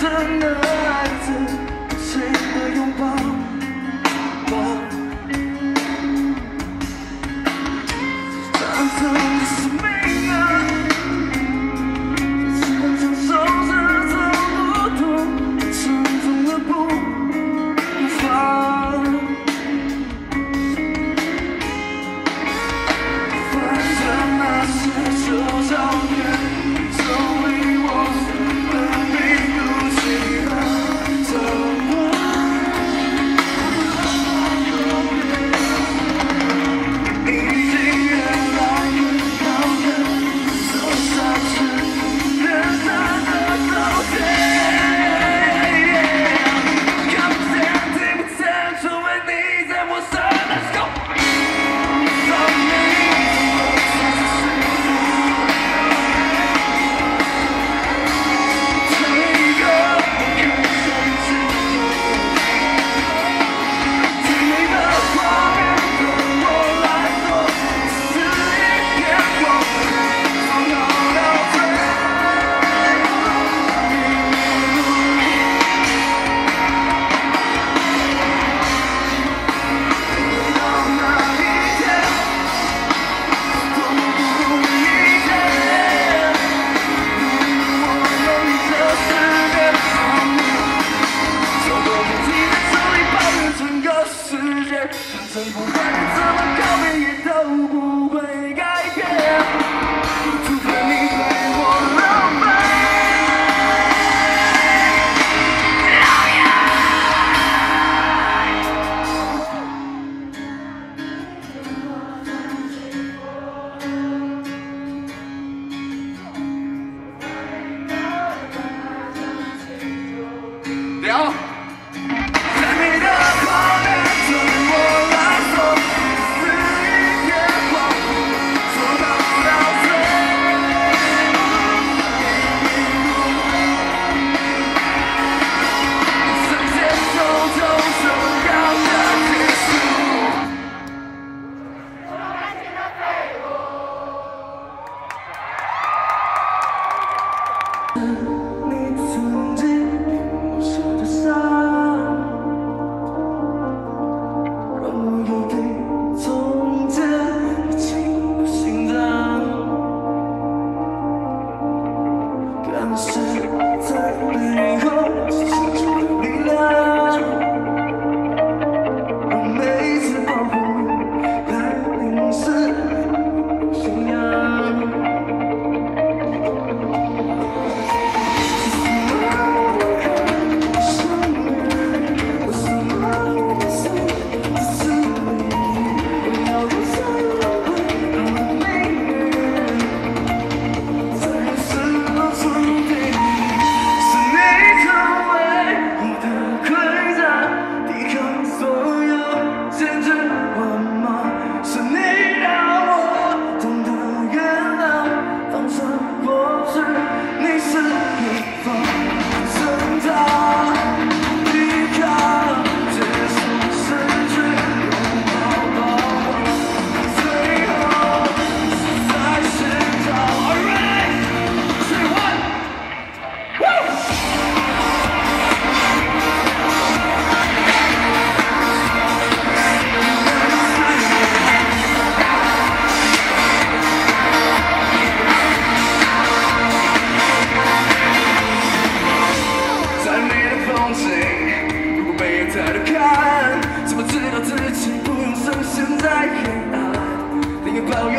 真的来自谁的拥抱抱这的啊只重的步伐那些旧照片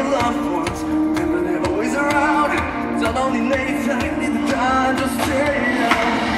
loved ones. And they're always around. It's all only nights I need to die Just stay out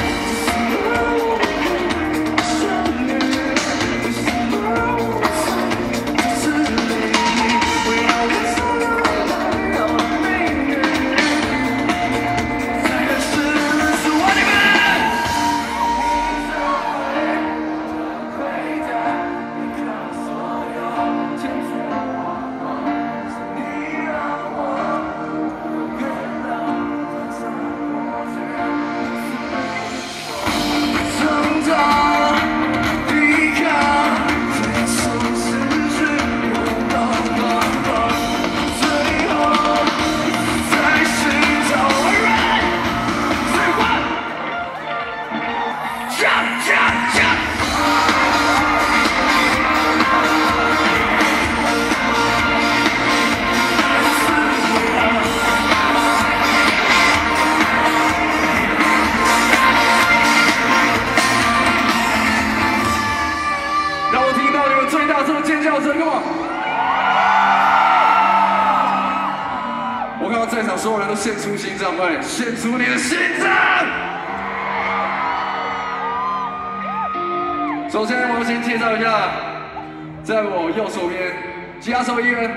所有人都献出心脏，快献出你的心脏！首先，我们先介绍一下，在我右手边，吉他手一人，